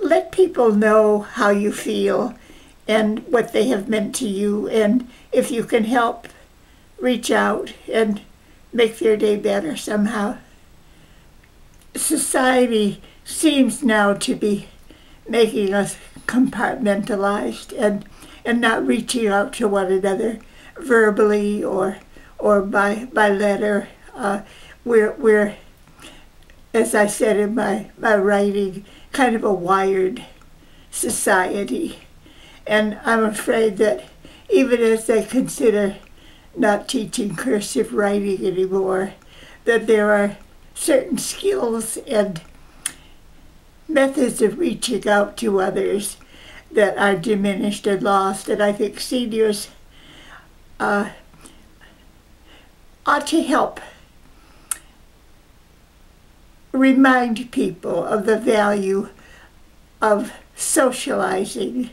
let people know how you feel and what they have meant to you. And if you can help, reach out and make their day better somehow. Society seems now to be making us compartmentalized and, and not reaching out to one another verbally or or by by letter. Uh, we're we're as I said in my, my writing, kind of a wired society. And I'm afraid that even as they consider not teaching cursive writing anymore, that there are certain skills and methods of reaching out to others that are diminished and lost. And I think seniors uh, ought to help remind people of the value of socializing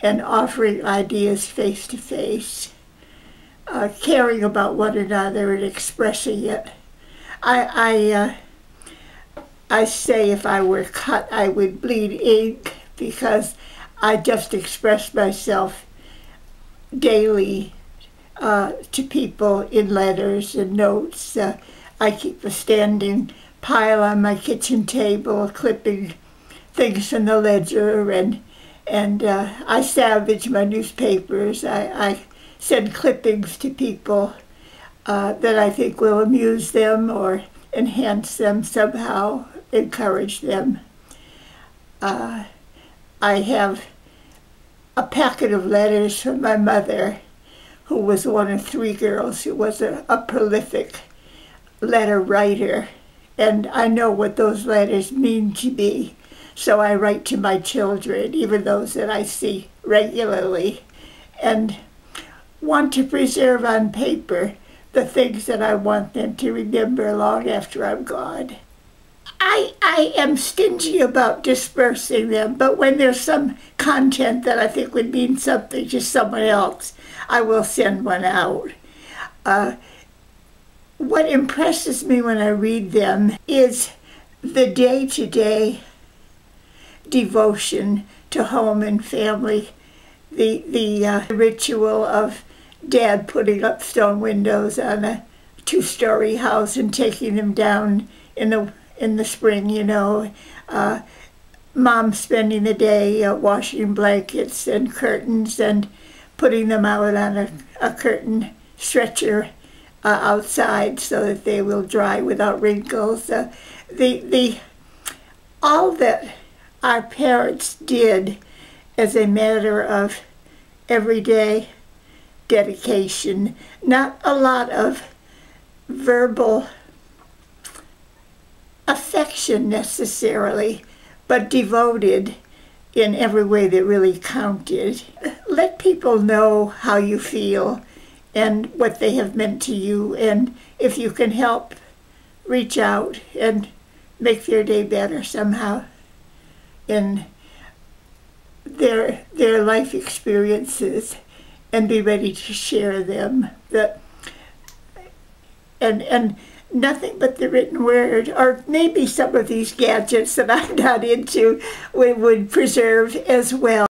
and offering ideas face to face, caring about one another and expressing it. I, I, uh, I say if I were cut, I would bleed ink because I just express myself daily uh, to people in letters and notes. Uh, I keep a standing pile on my kitchen table, clipping things from the ledger, and and uh, I salvage my newspapers. I, I send clippings to people uh, that I think will amuse them or enhance them somehow, encourage them. Uh, I have a packet of letters from my mother, who was one of three girls who was a, a prolific letter writer and I know what those letters mean to me. So I write to my children, even those that I see regularly, and want to preserve on paper the things that I want them to remember long after I'm gone. I, I am stingy about dispersing them, but when there's some content that I think would mean something to someone else, I will send one out. Uh, what impresses me when I read them is the day to day devotion to home and family, the, the uh, ritual of dad putting up stone windows on a two story house and taking them down in the, in the spring, you know. Uh, mom spending the day uh, washing blankets and curtains and putting them out on a, a curtain stretcher uh, outside so that they will dry without wrinkles. Uh, the, the, all that our parents did as a matter of everyday dedication, not a lot of verbal affection necessarily, but devoted in every way that really counted. Let people know how you feel and what they have meant to you. And if you can help, reach out and make their day better somehow in their their life experiences and be ready to share them. That and and nothing but the written word, or maybe some of these gadgets that I'm not into, we would preserve as well.